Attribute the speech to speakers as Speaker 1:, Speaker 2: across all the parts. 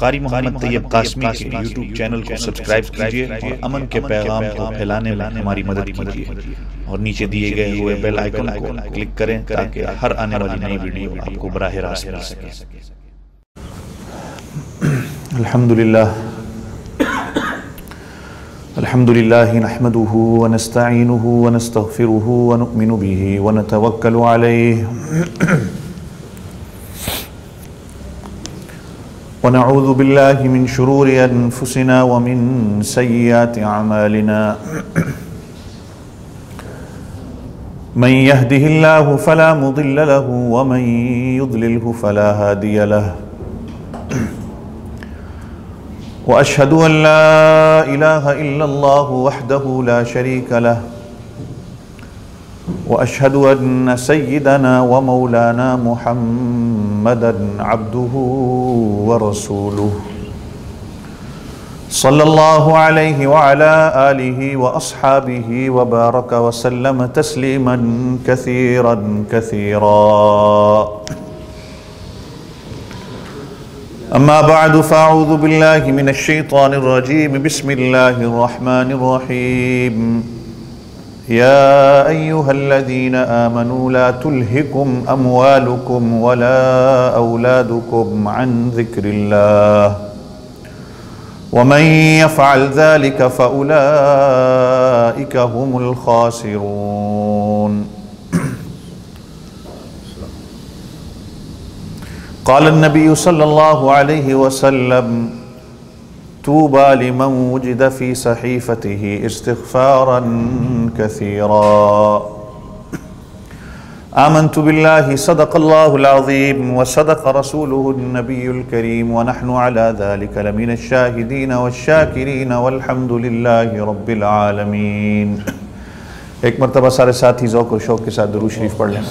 Speaker 1: قاری محمد طیب قاسمی کے YouTube channel کو سبسکرائب کیجیے اور امن کے پیغام کو پھیلانے میں ہماری مدد کیجیے اور نیچے دیے گئے ہوئے بیل آئیکن کو کلک کریں تاکہ ہر آنے والی نئی ویڈیو آپ کو براہ راست مل سکے۔
Speaker 2: الحمد لله الحمد لله نحمده ونستعينه ونستغفره ونؤمن به ونتوكل عليه ونعوذ بالله من شرور أنفسنا ومن سيئات أعمالنا. من يهده الله فلا مضل له ومن يضلله فلا هادي له. وأشهد أن لا إله إلا الله وحده لا شريك له. وأشهد أن سيدنا ومولانا محمدا عبده ورسوله. صلى الله عليه وعلى آله وأصحابه وبارك وسلم تسليما كثيرا كثيرا. أما بعد فأعوذ بالله من الشيطان الرجيم. بسم الله الرحمن الرحيم. يا أيها الذين آمنوا لا تلهكم أموالكم ولا أولادكم عن ذكر الله ومن يفعل ذلك فأولئك هم الخاسرون. قال النبي صلى الله عليه وسلم توبى لمن وجد في صحيفته استغفارا كثيرا. آمنت بالله، صدق الله العظيم، وصدق رسوله النبي الكريم، ونحن على ذلك لمن الشاهدين والشاكرين، والحمد لله رب العالمين. ایک مرتبہ سارے ساتھی ذوق و شوق کے ساتھ درود شریف پڑھ لیں۔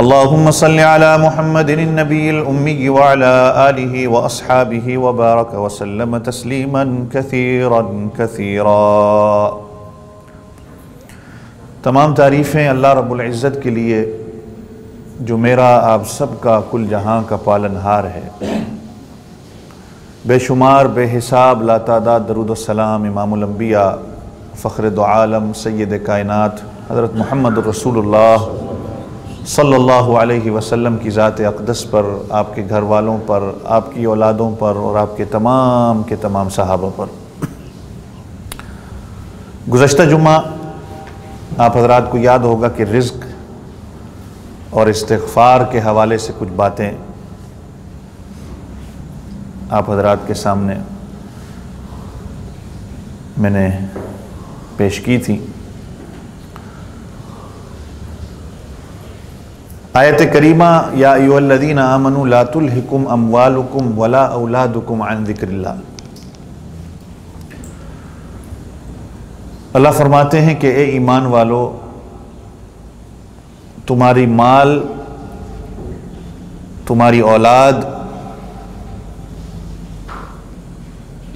Speaker 2: اللهم صل على محمد النبي الأمي وعلى آله وأصحابه وبارك وسلم تسليما كثيرا كثيرا. تمام تعریفیں اللہ رب العزت کے لیے، جو میرا آپ سب کا کل جہاں کا پالن ہار ہے۔ بے شمار، بے حساب، لا تعداد، درود السلام امام الانبیاء، فخر دو عالم، سید کائنات، حضرت محمد الرسول اللہ۔ صلی اللہ علیہ وسلم کی ذات اقدس پر، آپ کے گھر والوں پر، آپ کی اولادوں پر اور آپ کے تمام کے تمام صحابہ پر۔ گزشتہ جمعہ آپ حضرات کو یاد ہوگا کہ رزق اور استغفار کے حوالے سے کچھ باتیں آپ حضرات کے سامنے میں نے پیش کی تھی آیت کریمہ، یا ایو الذین آمنوا لا تلہکم اموالکم ولا اولادکم عن ذکر اللہ۔ اللہ فرماتے ہیں کہ اے ایمان والو، تمہاری مال، تمہاری اولاد،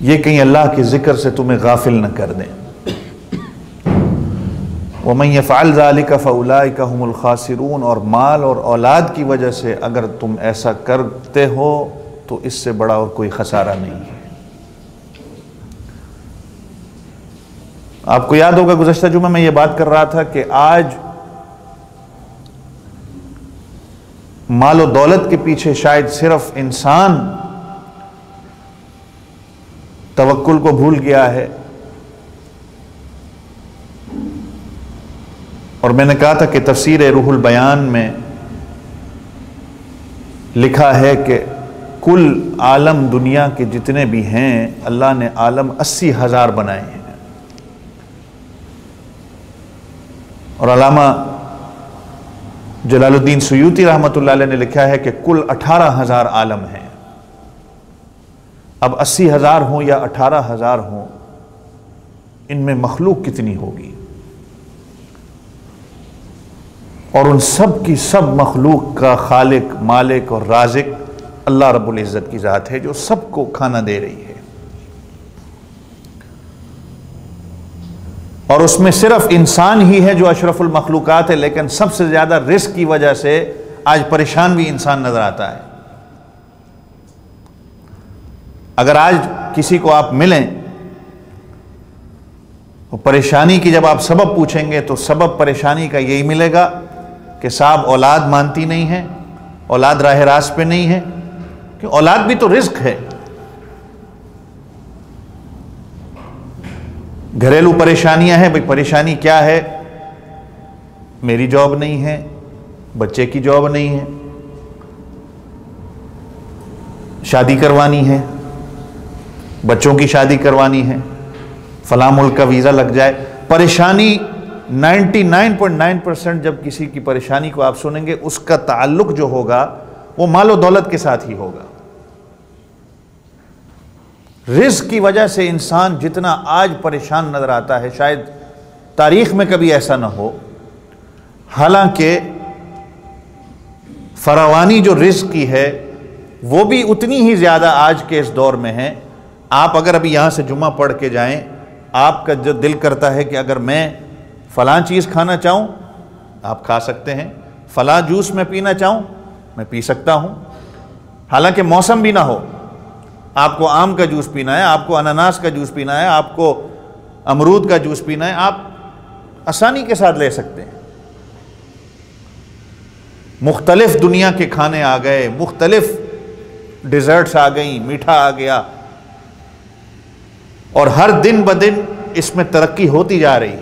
Speaker 2: یہ کہیں اللہ کے ذکر سے تمہیں غافل نہ کر دیں۔ وَمَنْ يَفْعَلْ ذَلِكَ فَأُولَئِكَ هُمُ الْخَاسِرُونَ، اور مال اور اولاد کی وجہ سے اگر تم ایسا کرتے ہو تو اس سے بڑا اور کوئی خسارہ نہیں ہے۔ آپ کو یاد ہوگا گزشتہ جمعہ میں یہ بات کر رہا تھا کہ آج مال و دولت کے پیچھے شاید صرف انسان توکل کو بھول گیا ہے۔ اور میں نے کہا تھا کہ تفسیر روح البیان میں لکھا ہے کہ کل عالم دنیا کے جتنے بھی ہیں، اللہ نے عالم اسی ہزار بنائے ہیں۔ اور علامہ جلال الدین سیوتی رحمۃ اللہ علیہ نے لکھا ہے کہ کل اٹھارہ ہزار عالم ہیں۔ اب اسی ہزار ہوں یا اٹھارہ ہزار ہوں، ان میں مخلوق کتنی ہوگی؟ اور ان سب کی سب مخلوق کا خالق، مالک اور رازق اللہ رب العزت کی ذات ہے جو سب کو کھانا دے رہی ہے۔ اور اس میں صرف انسان ہی ہے جو اشرف المخلوقات ہے، لیکن سب سے زیادہ رزق کی وجہ سے آج پریشان بھی انسان نظر آتا ہے۔ اگر آج کسی کو آپ ملیں پریشانی کی جب آپ سبب پوچھیں گے تو سبب پریشانی کا یہی ملے گا۔ کہ صاحب اولاد مانتی نہیں ہے، اولاد راہ راست پہ نہیں ہے، کہ اولاد بھی تو رزق ہے۔ گھریلو پریشانیاں ہیں، بھائی پریشانی کیا ہے؟ میری جاب نہیں ہے، بچے کی جاب نہیں ہے، شادی کروانی ہے، بچوں کی شادی کروانی ہے، فلاں ملک کا ویزا لگ جائے۔ پریشانی ninety nine point nine percent جب کسی کی پریشانی کو آپ سنیں گے، اس کا تعلق جو ہوگا، وہ مال و دولت کے ساتھ ہی ہوگا۔ رزق کی وجہ سے انسان جتنا آج پریشان نظر آتا ہے، شاید تاریخ میں کبھی ایسا نہ ہو، حالانکہ فراوانی جو رزق کی ہے، وہ بھی اتنی ہی زیادہ آج کے اس دور میں ہے۔ آپ اگر ابھی یہاں سے جمعہ پڑھ کے جائیں، آپ کا جو دل کرتا ہے کہ اگر میں فلاں چیز کھانا چاہوں، آپ کھا سکتے ہیں۔ فلاں جوس میں پینا چاہوں، میں پی سکتا ہوں۔ حالانکہ موسم بھی نہ ہو۔ آپ کو آم کا جوس پینا ہے، آپ کو اناناس کا جوس پینا ہے، آپ کو امرود کا جوس پینا ہے، آپ آسانی کے ساتھ لے سکتے ہیں۔ مختلف دنیا کے کھانے آ گئے، مختلف ڈیزرٹس آ گئیں، میٹھا آ گیا۔ اور ہر دن بدن اس میں ترقی ہوتی جا رہی۔